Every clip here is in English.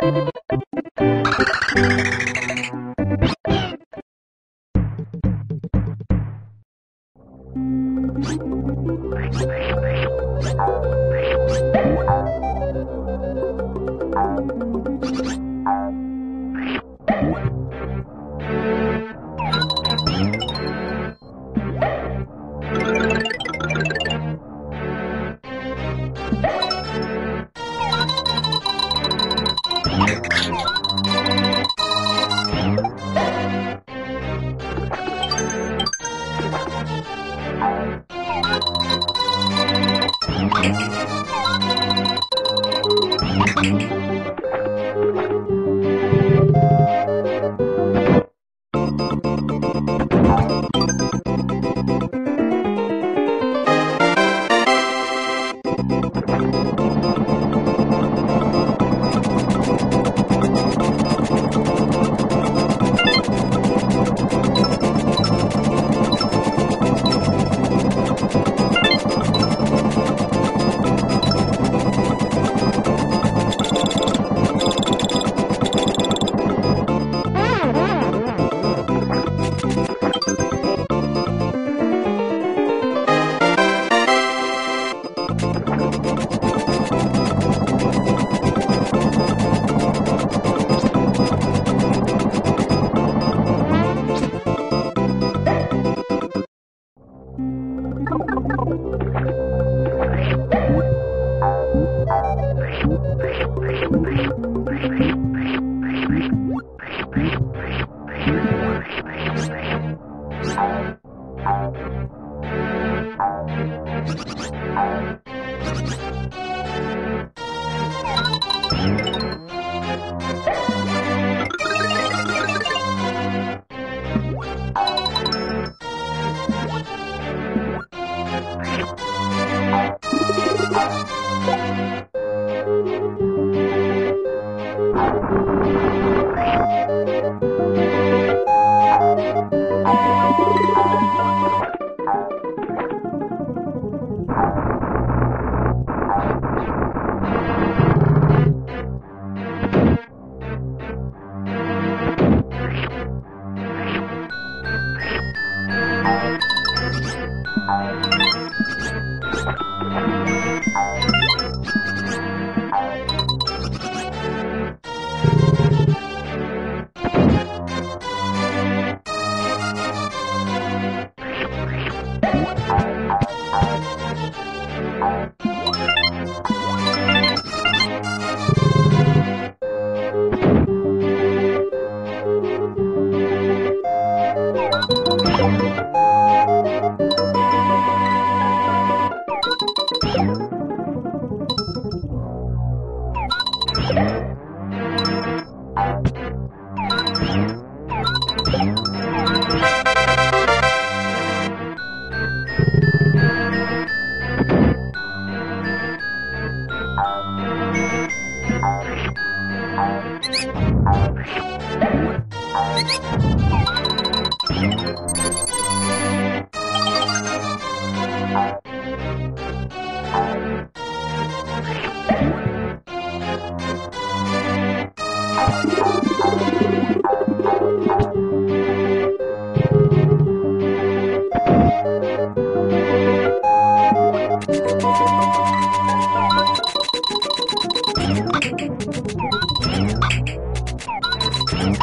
Thank you.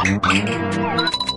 Música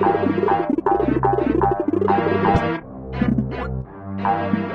Thank you.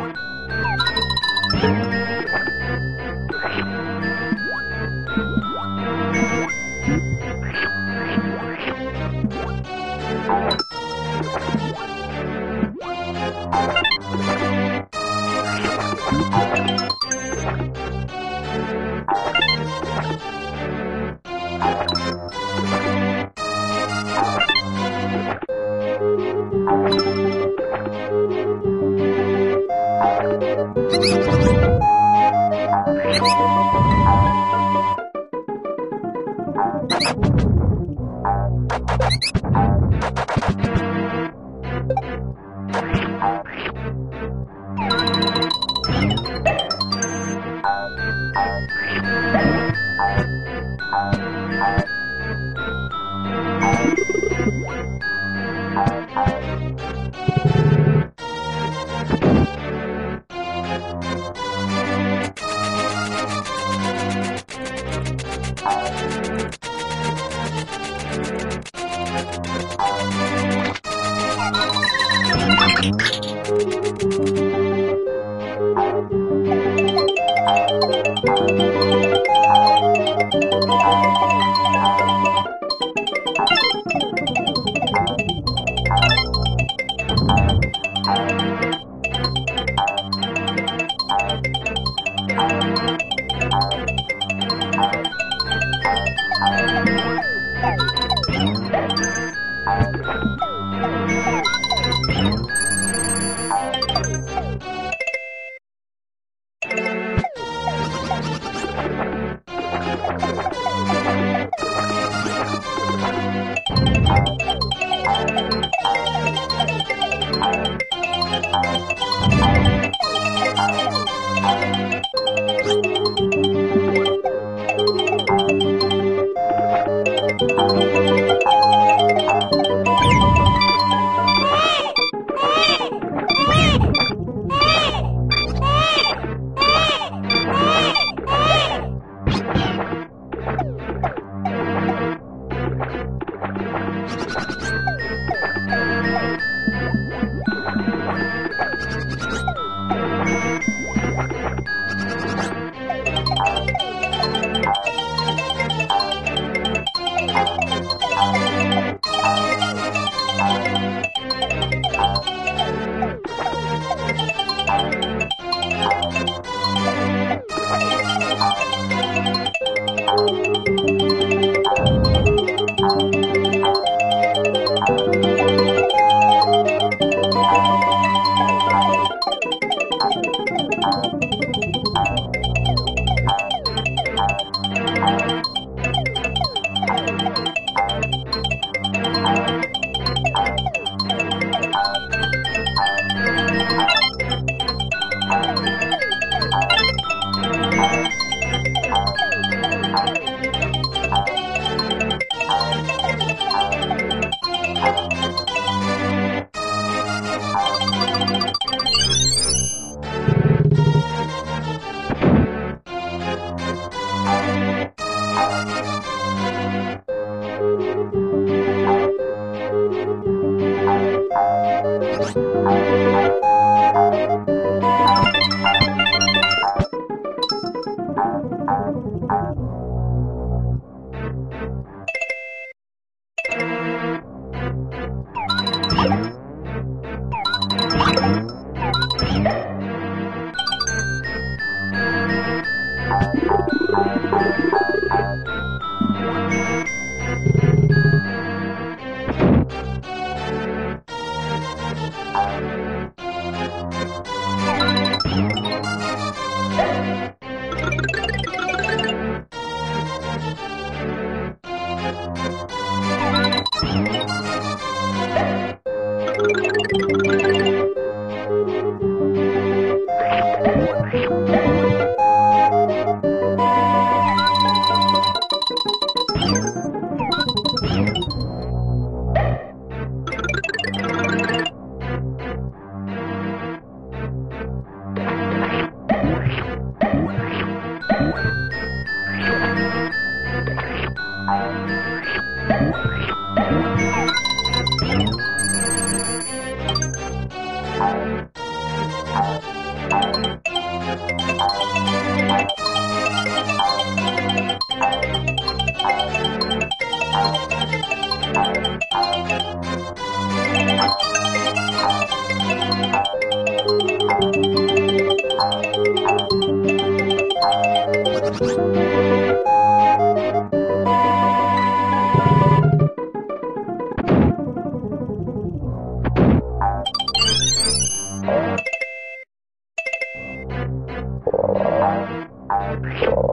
Wow.